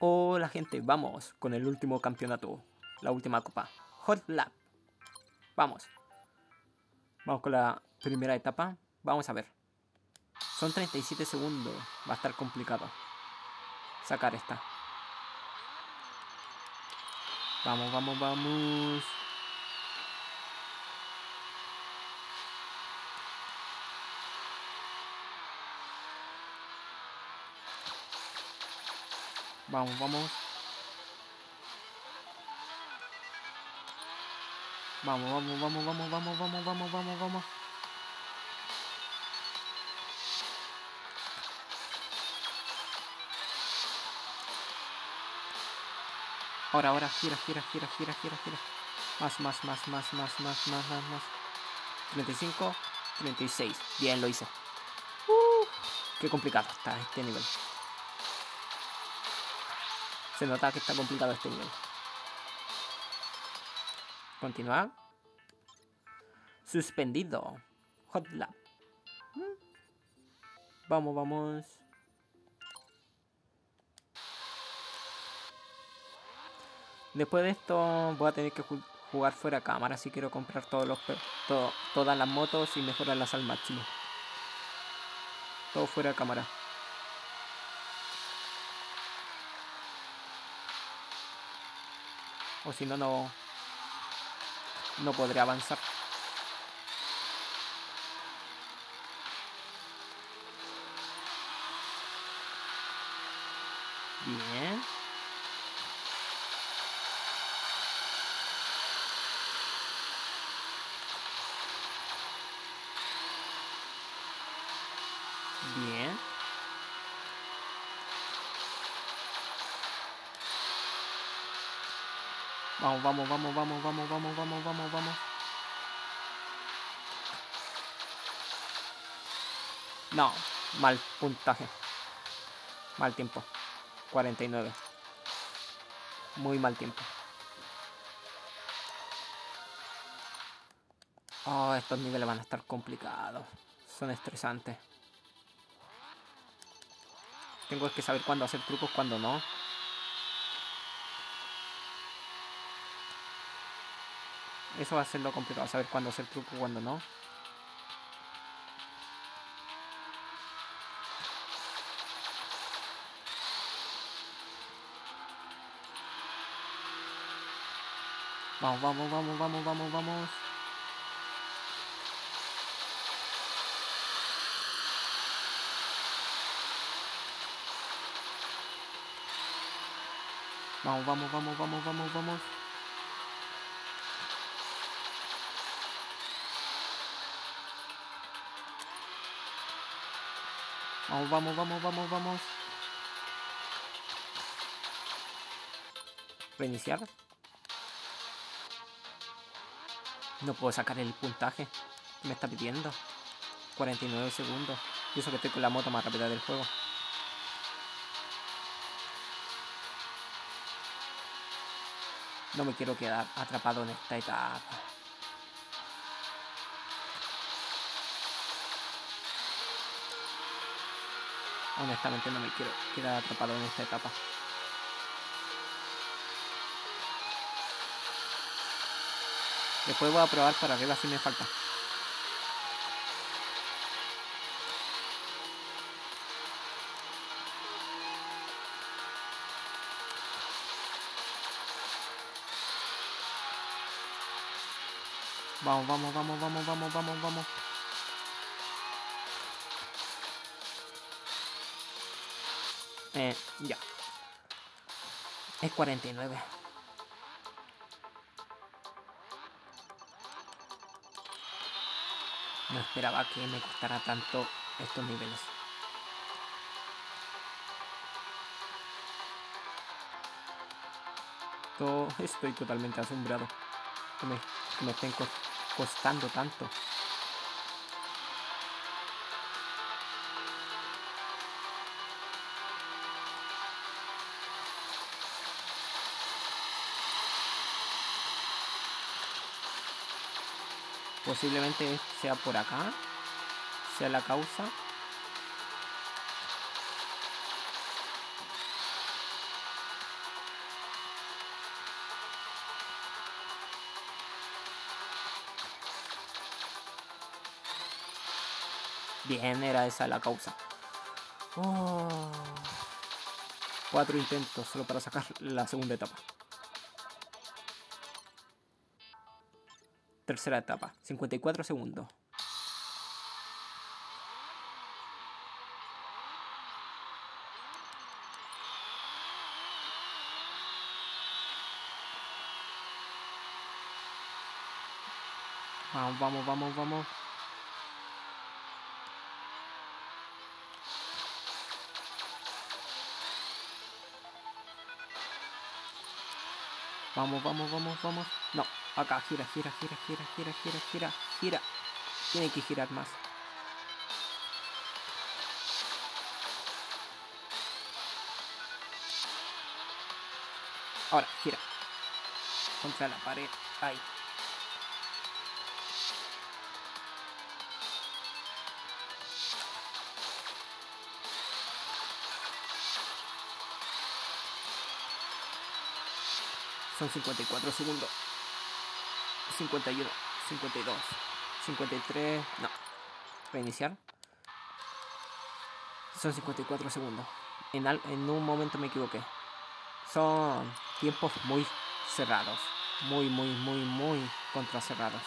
Hola gente, vamos con el último campeonato, la última copa, Hot Lap. Vamos. Vamos con la primera etapa. Vamos a ver. Son 37 segundos. Va a estar complicado. Sacar esta. Vamos, vamos, vamos. Vamos, vamos. Vamos, vamos, vamos, vamos, vamos, vamos, vamos, vamos, vamos. Ahora, ahora, gira, gira, gira, gira, gira, gira. Más, más, más, más, más, más, más, más, más. 35, 36. Bien, lo hice. Uh, qué complicado está este nivel. Se nota que está complicado este nivel. Continuar. Suspendido. Hot Lab. Vamos, vamos. Después de esto voy a tener que jugar fuera de cámara si quiero comprar todos los todas las motos y mejorarlas al máximo. Todo fuera cámara. O si no, no, podré avanzar. Bien. Bien. Vamos, vamos, vamos, vamos, vamos, vamos, vamos, vamos, vamos. No, mal puntaje. Mal tiempo. 49. Muy mal tiempo. Oh, estos niveles van a estar complicados. Son estresantes. Tengo que saber cuándo hacer trucos, cuándo no. Eso va a ser lo complicado, saber cuándo hacer truco y cuándo no. Vamos, vamos, vamos, vamos, vamos, vamos. Vamos, vamos, vamos, vamos, vamos, vamos. Vamos, vamos, vamos, vamos, vamos. Reiniciar. No puedo sacar el puntaje me está pidiendo. 49 segundos. Y eso que estoy con la moto más rápida del juego. No me quiero quedar atrapado en esta etapa. Honestamente no me quiero quedar atrapado en esta etapa. Después voy a probar para arriba si me falta. Vamos, vamos, vamos, vamos, vamos, vamos, vamos. Eh, ya. Es 49. No esperaba que me costara tanto estos niveles. Estoy totalmente asombrado. Que me, que me estén costando tanto. Posiblemente sea por acá. Sea la causa. Bien, era esa la causa. Oh. Cuatro intentos solo para sacar la segunda etapa. Tercera etapa, 54 segundos. Vamos, vamos, vamos, vamos. Vamos, vamos, vamos, vamos. No, acá gira, gira, gira, gira, gira, gira, gira, gira. Tiene que girar más. Ahora, gira. Contra la pared. Ahí. Son 54 segundos. 51, 52, 53. No. Reiniciar. Son 54 segundos. En, al- en un momento me equivoqué. Son tiempos muy cerrados. Muy, muy, muy, muy contracerrados.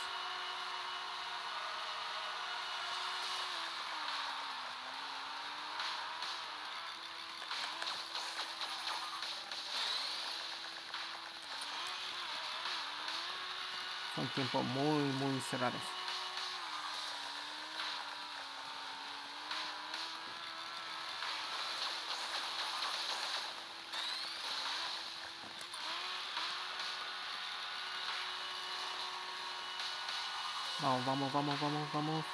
Son tiempos muy, muy cerrados. Vamos, vamos, vamos, vamos, vamos.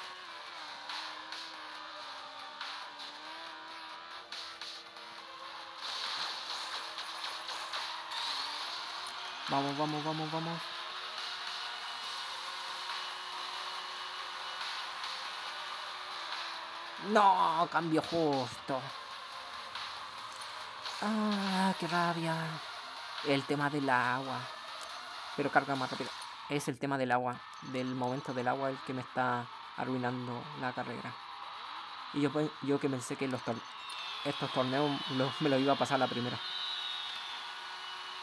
Vamos, vamos, vamos, vamos. No, cambio justo. Ah, qué rabia. El tema del agua. Pero carga más rápido. Es el tema del agua. Del momento del agua el que me está arruinando la carrera. Y yo, pe- yo que pensé que los tor- estos torneos me los iba a pasar la primera.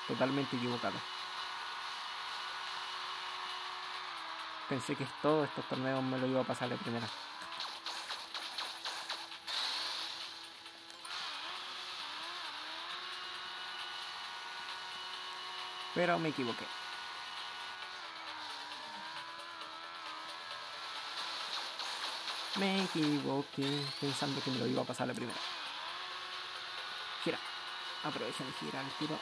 Totalmente equivocado. Pensé que todos estos torneos me los iba a pasar de primera. Pero me equivoqué. Me equivoqué pensando que me lo iba a pasar la primera. Gira. Aprovecha de girar el tiro.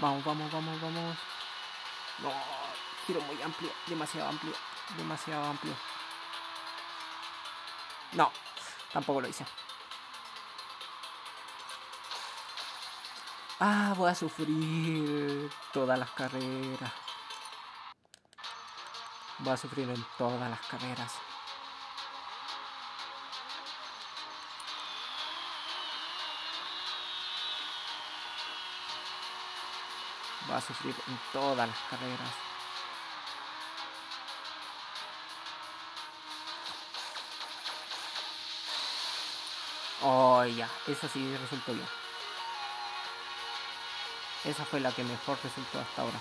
Vamos, vamos, vamos, vamos. No, muy amplio, demasiado amplio, demasiado amplio. No, tampoco lo hice. Ah, voy a sufrir todas las carreras. Voy a sufrir en todas las carreras. Voy a sufrir en todas las carreras. Oh, ya, eso sí resultó bien. Esa fue la que mejor resultó hasta ahora.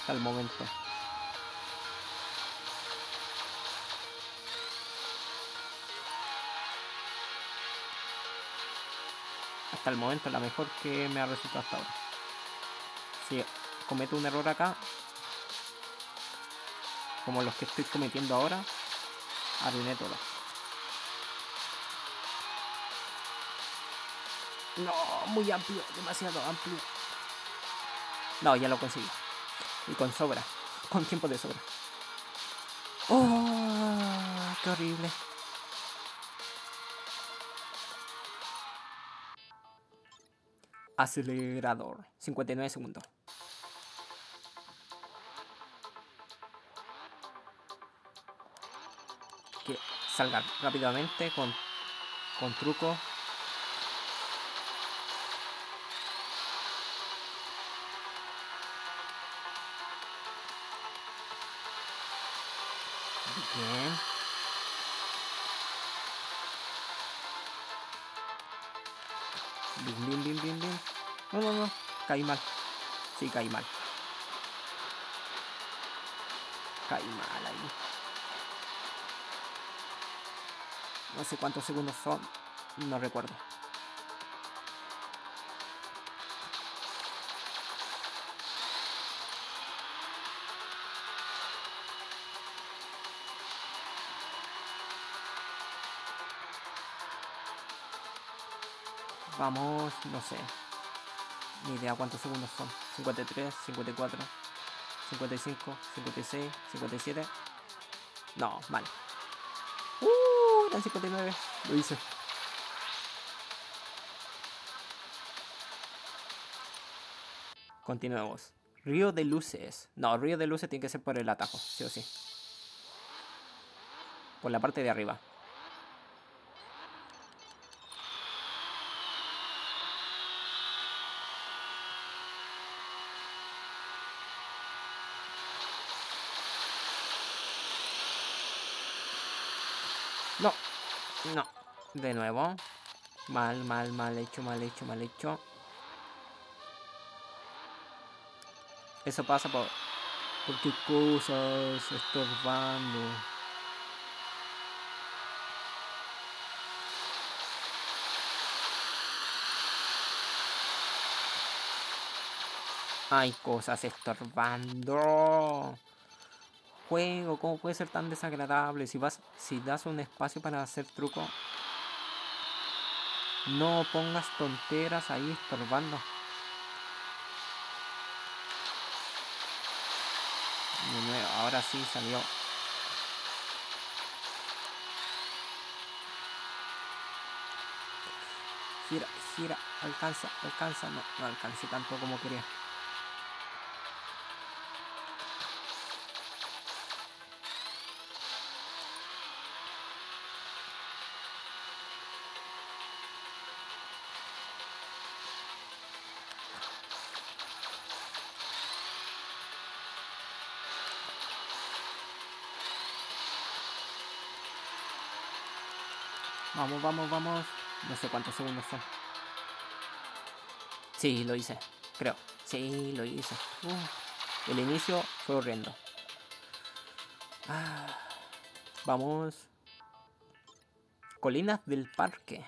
Hasta el momento. Hasta el momento la mejor que me ha resultado hasta ahora. Si cometo un error acá, como los que estoy cometiendo ahora, arruiné todo. No, muy amplio, demasiado amplio. No, ya lo conseguí. Y con sobra. Con tiempo de sobra. Oh, qué horrible. Acelerador. 59 segundos. Que salga rápidamente con, con truco. Bien. Bien, bien, bien, bien, bien. No, no, no. Caí mal. Sí, caí mal. Caí mal ahí. No sé cuántos segundos son. No recuerdo. Vamos, no sé. Ni idea cuántos segundos son. 53, 54, 55, 56, 57. No, mal. Uh, eran 59. Lo hice. Continuemos. Río de luces. No, río de luces tiene que ser por el atajo, sí o sí. Por la parte de arriba. No, no. De nuevo. Mal, mal, mal hecho, mal hecho, mal hecho. Eso pasa por... ¿Por qué cosas? Estorbando. Hay cosas estorbando. Juego, ¿cómo puede ser tan desagradable? Si vas, si das un espacio para hacer truco, no pongas tonteras ahí estorbando. De nuevo, ahora sí salió. Gira, gira, alcanza, alcanza, no, no alcancé tanto como quería. Vamos, vamos, vamos. No sé cuántos segundos son. Sí, lo hice. Creo. Sí, lo hice. El inicio fue horrendo. Ah. Vamos. Colinas del parque.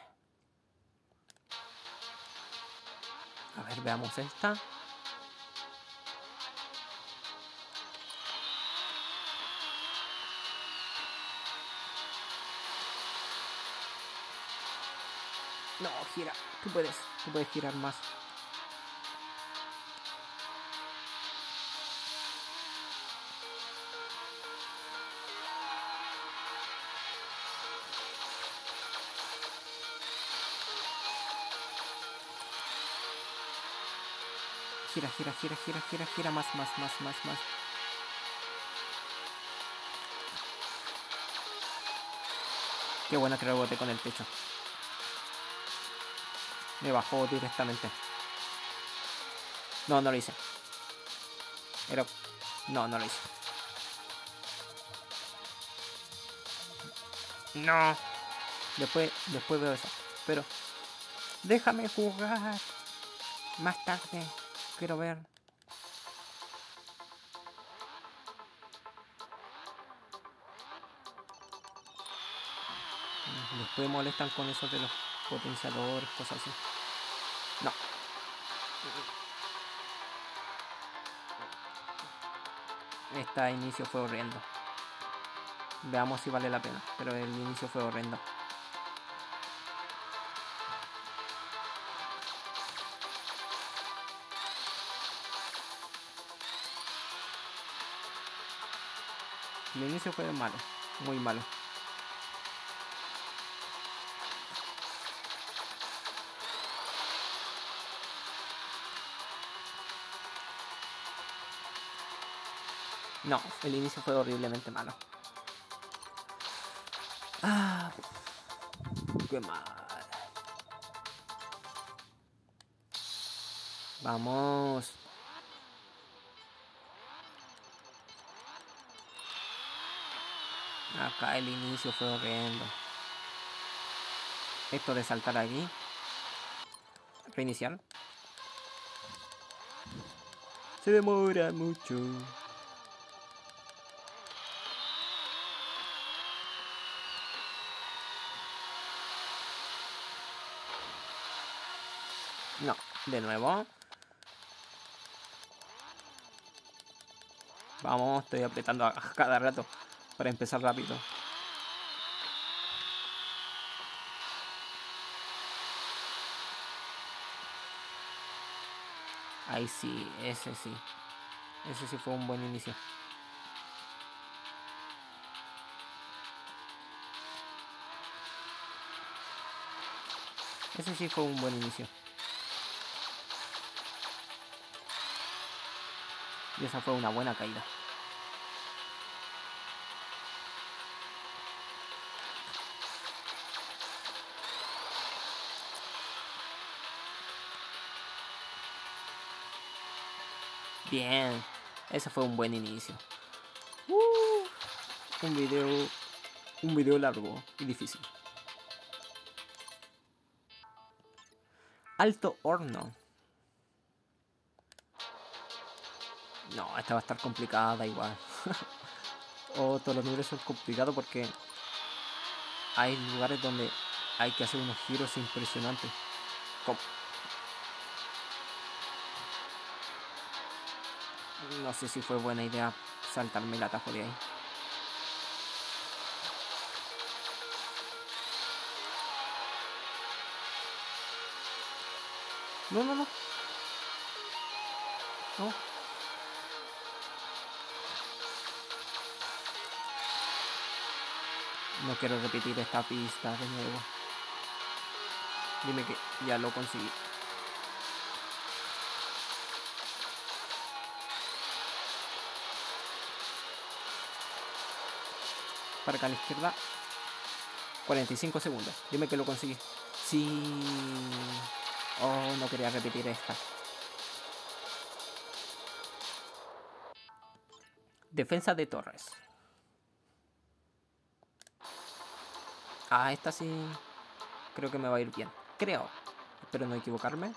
A ver, veamos esta. Gira. Tú puedes. Tú puedes girar más. Gira, gira, gira, gira, gira, gira más, más, más, más, más. Qué bueno que rebote con el techo. Me bajó directamente. No, no lo hice. Pero... No, no lo hice. No. Después, después veo eso. Pero... Déjame jugar. Más tarde. Quiero ver. Después molestan con eso de los potenciadores, cosas así. No. Este inicio fue horrendo. Veamos si vale la pena, pero el inicio fue horrendo. El inicio fue malo, muy malo. No, el inicio fue horriblemente malo. Ah, qué mal. Vamos. Acá el inicio fue horrendo. Esto de saltar aquí. Reiniciar. Se demora mucho. No, de nuevo. Vamos, estoy apretando a cada rato para empezar rápido. Ahí sí, ese sí. Ese sí fue un buen inicio. Ese sí fue un buen inicio. Y esa fue una buena caída. Bien, ese fue un buen inicio. Uh, un video, un video largo y difícil. Alto horno. No, esta va a estar complicada igual. oh, todos los niveles son complicados porque hay lugares donde hay que hacer unos giros impresionantes. No sé si fue buena idea saltarme el atajo de ahí. No, no, no. No. No quiero repetir esta pista de nuevo. Dime que ya lo conseguí. para acá a la izquierda. 45 segundos. Dime que lo conseguí. Sí. Oh, no quería repetir esta. Defensa de torres. Ah, esta sí. Creo que me va a ir bien. Creo. Espero no equivocarme.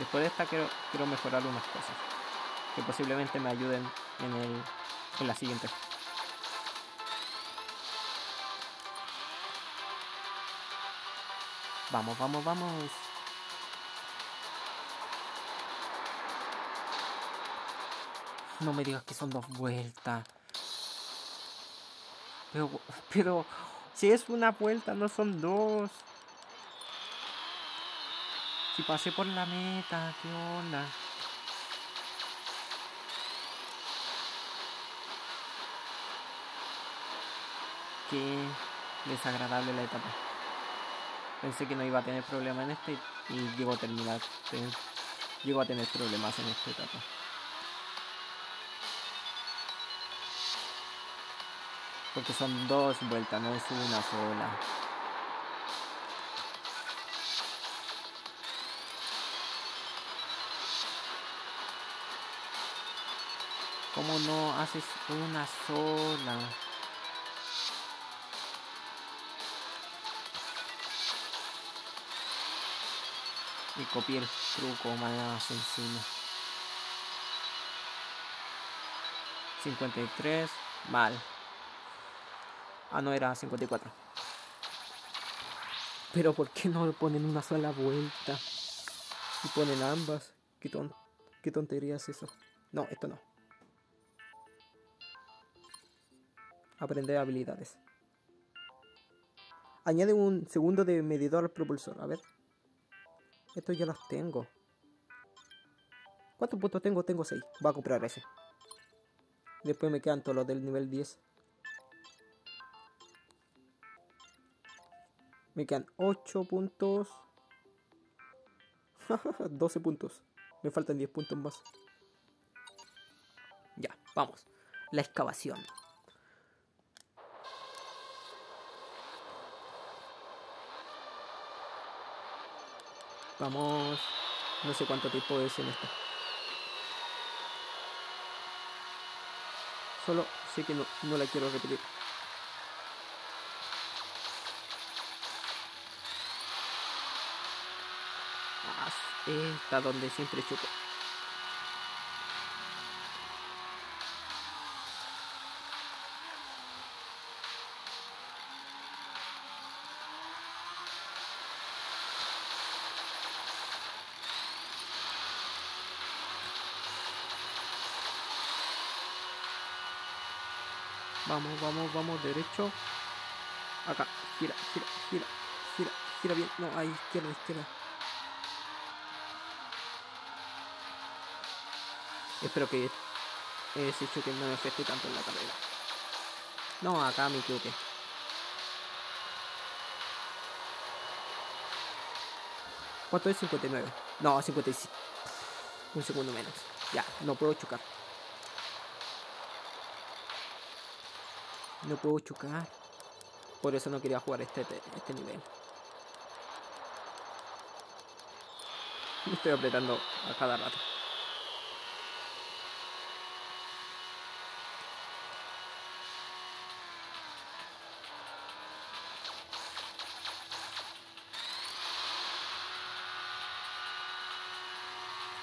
Después de esta quiero, quiero mejorar unas cosas que posiblemente me ayuden en, el, en la siguiente. Vamos, vamos, vamos. No me digas que son dos vueltas. Pero, pero, si es una vuelta, no son dos. Si pasé por la meta, qué onda. Qué desagradable la etapa. Pensé que no iba a tener problemas en este y llego a terminar. Llego a tener problemas en esta etapa. Porque son dos vueltas, no es una sola. ¿Cómo no haces una sola? Y copié el truco más encima. 53, mal. Ah, no, era 54. Pero ¿por qué no ponen una sola vuelta? Y ponen ambas. ¿Qué, ton qué tontería es eso? No, esto no. Aprender habilidades. Añade un segundo de medidor al propulsor. A ver. Estos ya los tengo. ¿Cuántos puntos tengo? Tengo 6. Voy a comprar ese. Después me quedan todos los del nivel 10. Me quedan 8 puntos. 12 puntos. Me faltan 10 puntos más. Ya, vamos. La excavación. Vamos. No sé cuánto tiempo es en esto. Solo sé que no, no la quiero repetir. Esta donde siempre chupo. Vamos, vamos, vamos, derecho. Acá, gira, gira, gira, gira, gira bien. No, ahí, izquierda, izquierda. Espero que ese choque no me afecte tanto en la carrera. No, acá me equivoqué. ¿Cuánto es 59? No, 56. Un segundo menos. Ya, no puedo chocar. No puedo chocar. Por eso no quería jugar este, este nivel. Me estoy apretando a cada rato.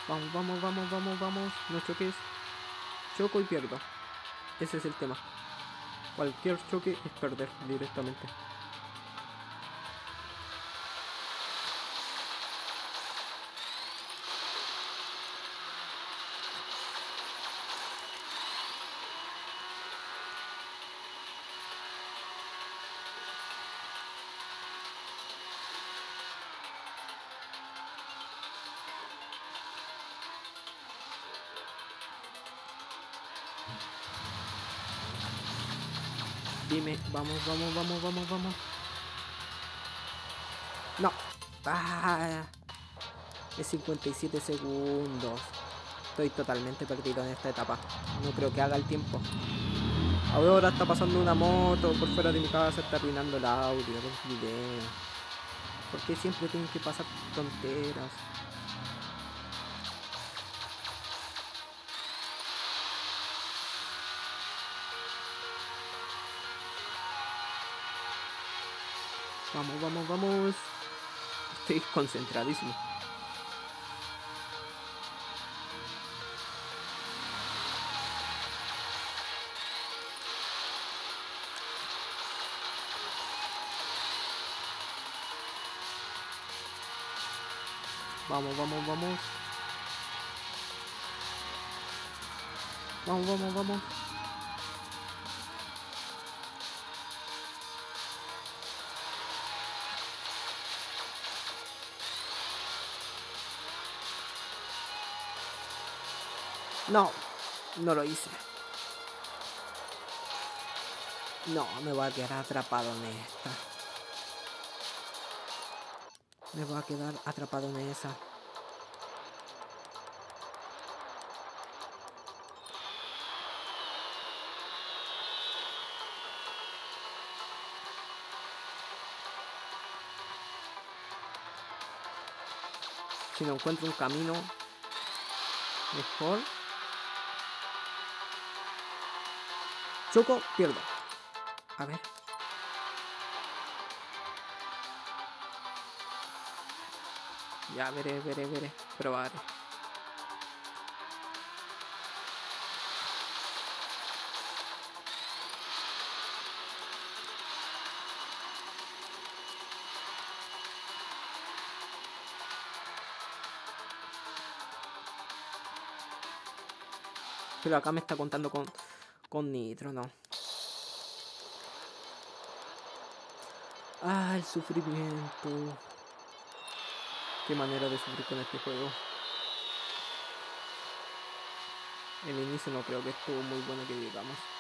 Vamos, vamos, vamos, vamos, vamos. No choques. Choco y pierdo. Ese es el tema. Cualquier choque es perder directamente. Vamos, vamos, vamos, vamos, vamos. No. Ah, es 57 segundos. Estoy totalmente perdido en esta etapa. No creo que haga el tiempo. Ahora está pasando una moto por fuera de mi casa, está arruinando el audio del video. ¿Por qué siempre tienen que pasar tonteras? Vamos, vamos, vamos. Estoy concentradísimo. Vamos, vamos, vamos. Vamos, vamos, vamos. No, no lo hice. No, me voy a quedar atrapado en esta. Me voy a quedar atrapado en esa. Si no encuentro un camino mejor. Choco, pierdo. A ver. Ya veré, veré, veré. Probaré. Pero acá me está contando con, con nitro, ¿no? Ah, el sufrimiento. Qué manera de sufrir con este juego. El inicio no creo que estuvo muy bueno que digamos.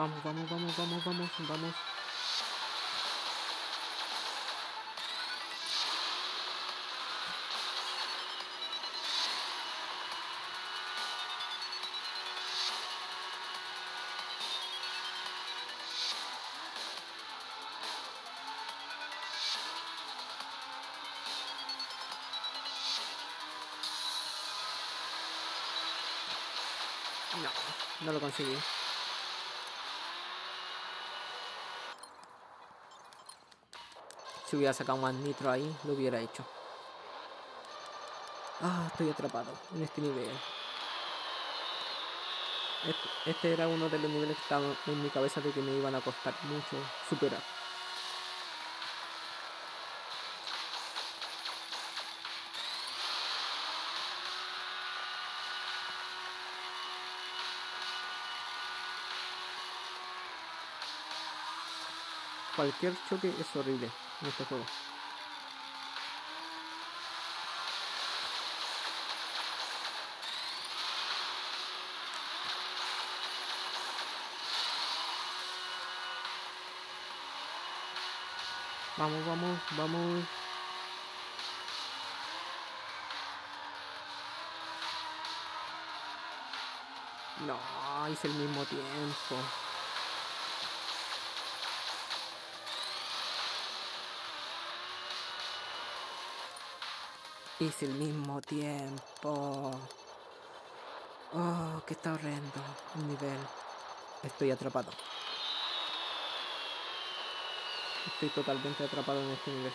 Vamos, vamos, vamos, vamos, vamos, vamos. No, no lo conseguí. Si hubiera sacado más nitro ahí, lo hubiera hecho. Ah, estoy atrapado en este nivel. Este, este, era uno de los niveles que estaban en mi cabeza de que me iban a costar mucho superar. Cualquier choque es horrible en este. Vamos, vamos, vamos. No, hice el mismo tiempo. Hice el mismo tiempo. Oh, que está horrendo el nivel. Estoy atrapado. Estoy totalmente atrapado en este nivel.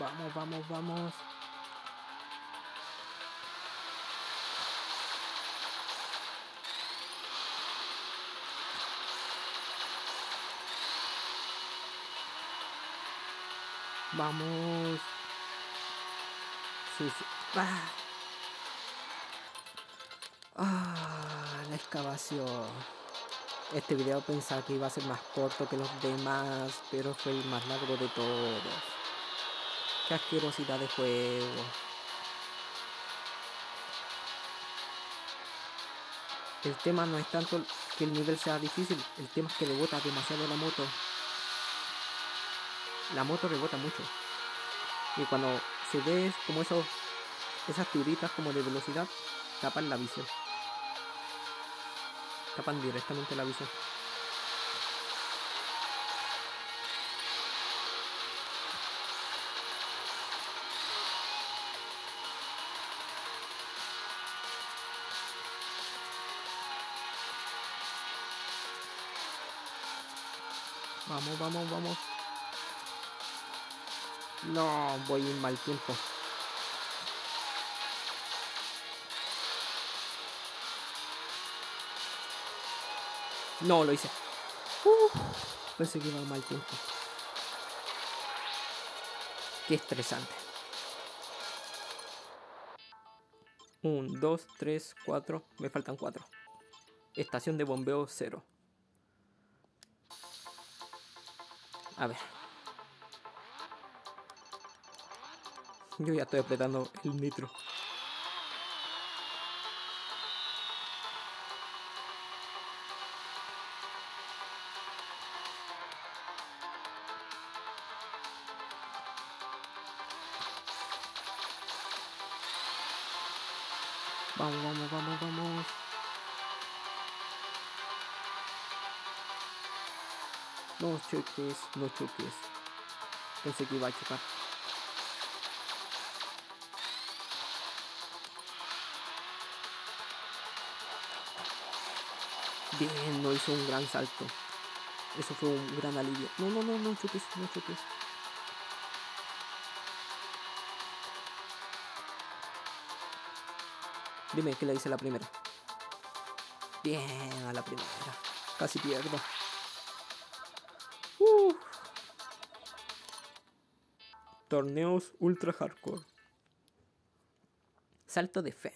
Vamos, vamos, vamos. Vamos. Sí, sí. Ah. ah, la excavación. Este video pensaba que iba a ser más corto que los demás, pero fue el más largo de todos. Qué asquerosidad de juego. El tema no es tanto que el nivel sea difícil, el tema es que le bota demasiado la moto la moto rebota mucho. Y cuando se ve como esos, esas tiritas como de velocidad, tapan la visión. Tapan directamente la visión. Vamos, vamos, vamos. No, voy en mal tiempo. No, lo hice. pensé que iba mal tiempo. Qué estresante. Un, dos, tres, cuatro. Me faltan cuatro. Estación de bombeo cero. A ver. Yo ya estoy apretando el nitro. No choques, no choques. Pensé que iba a chocar. Bien, no hizo un gran salto. Eso fue un gran alivio. No, no, no, no chutes, no chutes. Dime que le hice la primera. Bien, a la primera. Casi pierdo. Torneos ultra hardcore. Salto de fe.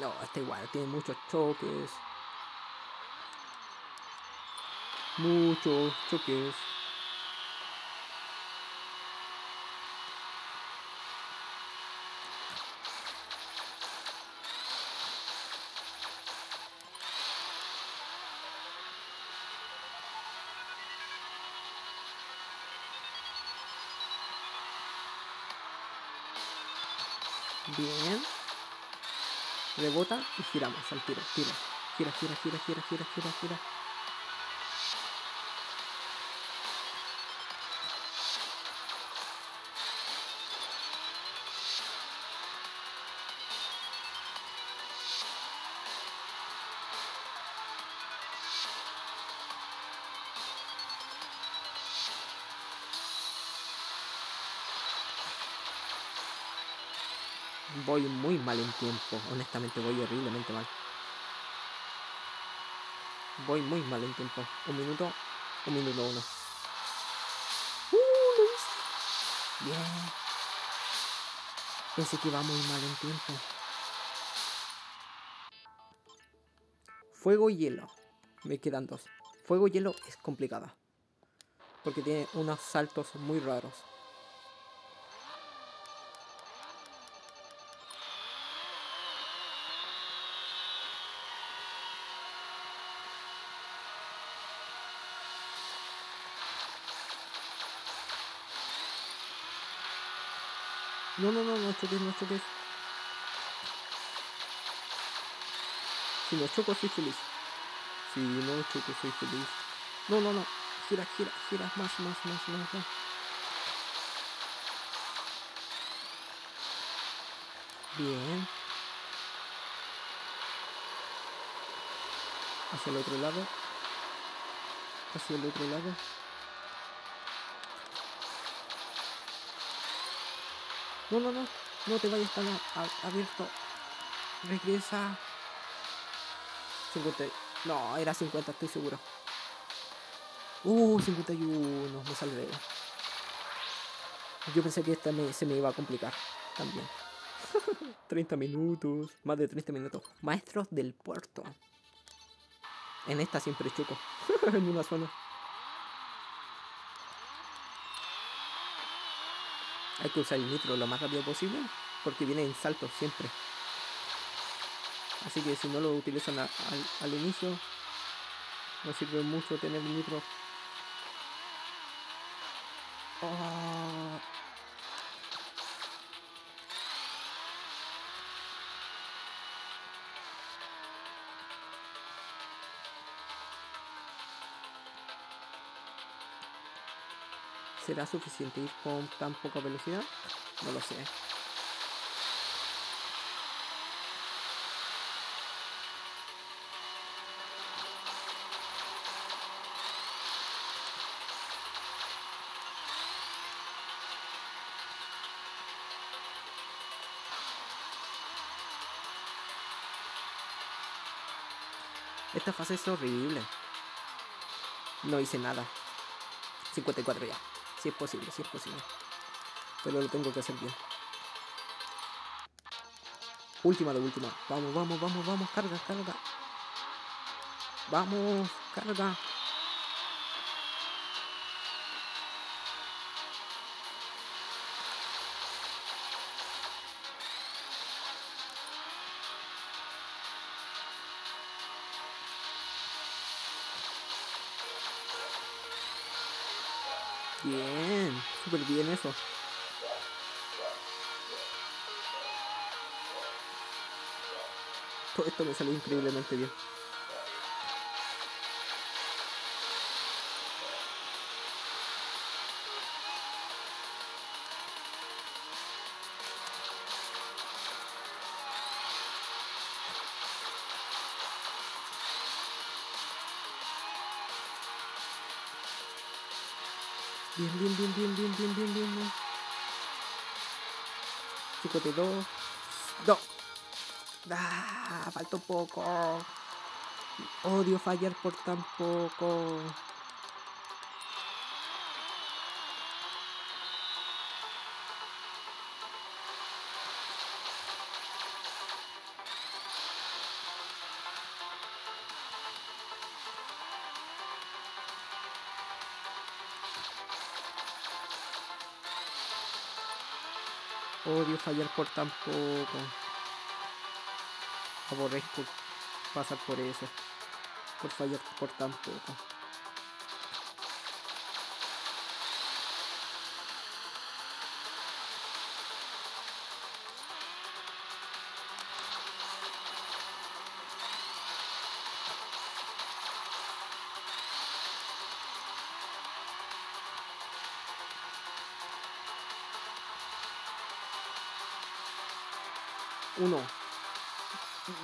No, está igual, tiene muchos choques. Muchos choques. Bien. Rebota y giramos al tiro. Tiro. Gira, gira, gira, gira, gira, gira, gira. Voy muy mal en tiempo, honestamente voy horriblemente mal. Voy muy mal en tiempo. Un minuto, un minuto uno. ¡Uh! Bien. Pensé que iba muy mal en tiempo. Fuego y hielo. Me quedan dos. Fuego y hielo es complicada. Porque tiene unos saltos muy raros. No, no, no, no choques, no choques. Si no choco, soy feliz. Si no choco, soy feliz. No, no, no. Gira, gira, gira. Más, más, más, más, más. Bien. Hacia el otro lado. Hacia el otro lado. No, no, no. No te vayas tan abierto. Regresa. 50. No, era 50, estoy seguro. Uh, 51. Me salvé. Yo pensé que esta me- se me iba a complicar también. 30 minutos. Más de 30 minutos. Maestros del puerto. En esta siempre choco. en una zona. Hay que usar el nitro lo más rápido posible porque viene en saltos siempre. Así que si no lo utilizan al inicio, no sirve mucho tener el nitro. Oh. ¿Será suficiente ir con tan poca velocidad? No lo sé. Esta fase es horrible. No hice nada. 54 ya. Si es posible, si es posible. Pero lo tengo que hacer bien. Última de última. Vamos, vamos, vamos, vamos. Carga, carga. Vamos, carga. Bien, eso. Todo esto me salió increíblemente bien. Bien, bien, bien, bien, bien, bien, bien, bien, bien. 52. No. Ah, faltó poco. Odio fallar por tan poco. Odio fallar por tan poco. Aborrezco pasar por eso. Por fallar por tan poco.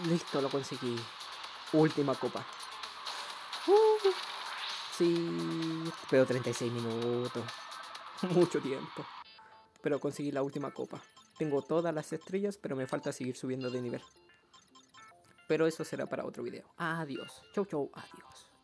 Listo, lo conseguí. Última copa. Uh, sí, pero 36 minutos. Mucho tiempo. Pero conseguí la última copa. Tengo todas las estrellas, pero me falta seguir subiendo de nivel. Pero eso será para otro video. Adiós. Chau, chau. Adiós.